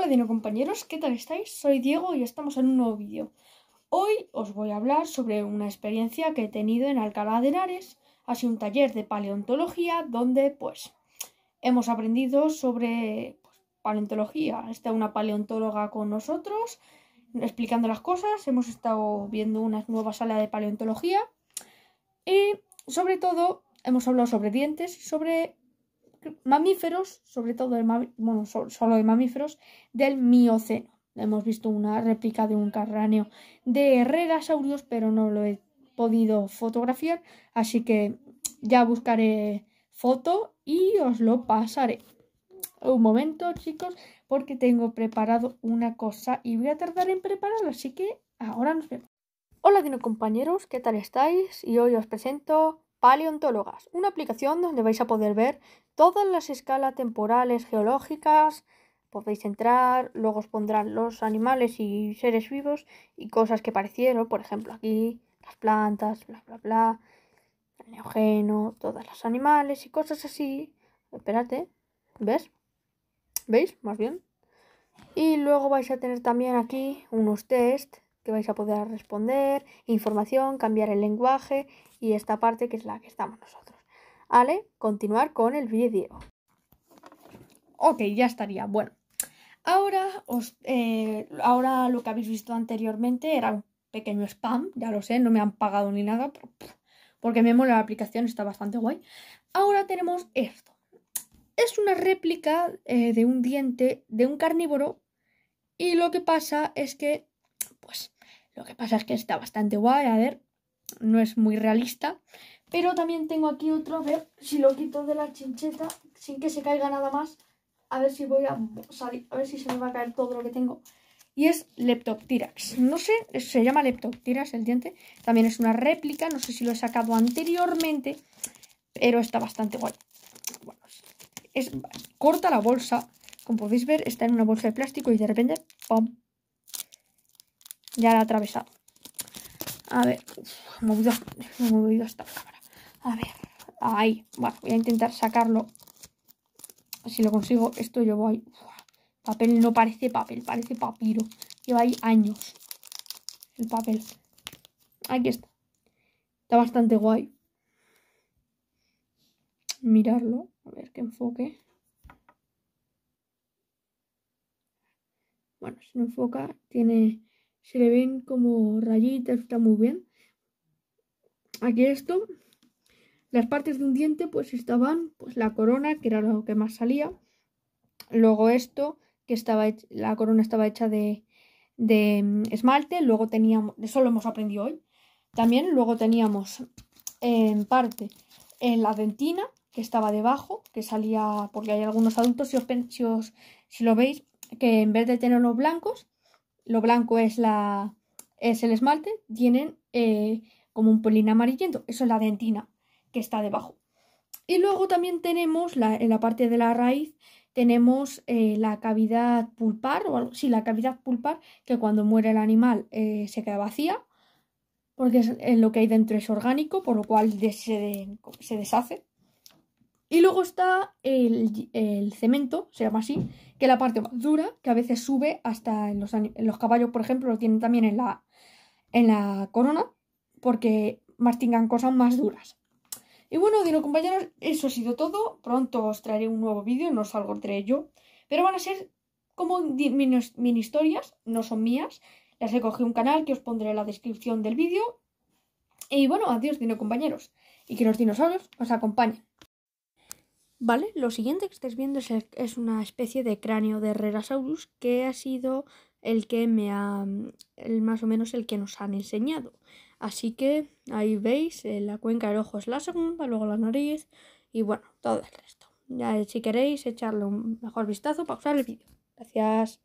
Hola Dino compañeros, ¿qué tal estáis? Soy Diego y estamos en un nuevo vídeo. Hoy os voy a hablar sobre una experiencia que he tenido en Alcalá de Henares. Sido un taller de paleontología donde pues hemos aprendido sobre pues, paleontología. Está una paleontóloga con nosotros explicando las cosas. Hemos estado viendo una nueva sala de paleontología y sobre todo hemos hablado sobre dientes y sobre mamíferos, sobre todo, bueno, solo de mamíferos, del Mioceno. Hemos visto una réplica de un cráneo de Herrerasaurios, pero no lo he podido fotografiar, así que ya buscaré foto y os lo pasaré. Un momento, chicos, porque tengo preparado una cosa y voy a tardar en prepararla, así que ahora nos vemos. Hola, Dino compañeros, ¿qué tal estáis? Y hoy os presento Paleontólogas, una aplicación donde vais a poder ver todas las escalas temporales geológicas. Podéis entrar, luego os pondrán los animales y seres vivos y cosas que parecieron, por ejemplo aquí las plantas, bla bla bla, el neogeno, todos los animales y cosas así. Espérate, ¿ves? ¿Veis? Más bien. Y luego vais a tener también aquí unos test que vais a poder responder, información, cambiar el lenguaje y esta parte que es la que estamos nosotros. Vale, continuar con el vídeo. Ok, ya estaría. Bueno, ahora, os, eh, ahora lo que habéis visto anteriormente era un pequeño spam, ya lo sé, no me han pagado ni nada, porque me mola la aplicación, está bastante guay. Ahora tenemos esto. Es una réplica eh, de un diente de un carnívoro y lo que pasa es que pues lo que pasa es que está bastante guay, a ver, no es muy realista. Pero también tengo aquí otro, a ver si lo quito de la chincheta sin que se caiga nada más. A ver si voy a salir, a ver si se me va a caer todo lo que tengo. Y es Leptoptirax. No sé, se llama Leptoptirax el diente. También es una réplica, no sé si lo he sacado anteriormente, pero está bastante guay. Bueno, es corta la bolsa. Como podéis ver, está en una bolsa de plástico y de repente, ¡pum! Ya la he atravesado. A ver, he movido, he movido la cámara. A ver, ahí. Bueno, voy a intentar sacarlo. Si lo consigo, esto llevo ahí. papel no parece papel, parece papiro. Lleva ahí años el papel. Aquí está. Está bastante guay. Mirarlo. A ver qué enfoque. Bueno, si no enfoca, tiene se le ven como rayitas, está muy bien. Aquí esto, las partes de un diente pues estaban, pues la corona, que era lo que más salía. Luego esto, que estaba la corona estaba hecha de, de mm, esmalte. Luego teníamos, eso lo hemos aprendido hoy. También luego teníamos en parte en la dentina, que estaba debajo, que salía, porque hay algunos adultos, si, os, si, os, si lo veis, que en vez de tenerlos blancos, lo blanco es, la, es el esmalte, tienen eh, como un pelín amarillento, eso es la dentina que está debajo. Y luego también tenemos la, en la parte de la raíz, tenemos eh, la cavidad pulpar, o algo, sí, la cavidad pulpar, que cuando muere el animal eh, se queda vacía, porque lo que hay dentro es orgánico, por lo cual se, se deshace. Y luego está el, el, cemento, se llama así, que es la parte más dura, que a veces sube hasta en los, en los caballos, por ejemplo, lo tienen también en la, en la corona, porque mastigan cosas más duras. Y bueno, digo compañeros, eso ha sido todo. Pronto os traeré un nuevo vídeo, no salgo entre ello. Pero van a ser como mini, historias, no son mías. Las he cogido un canal que os pondré en la descripción del vídeo. Y bueno, adiós, dino compañeros. Y que los dinosaurios os acompañen. Vale, lo siguiente que estáis viendo es, una especie de cráneo de Herrerasaurus que ha sido el que me ha, el, más o menos el que nos han enseñado. Así que ahí veis, eh, la cuenca del ojo es la segunda, luego la nariz y bueno, todo el resto. Ya si queréis echarle un mejor vistazo, pausar el vídeo. Gracias.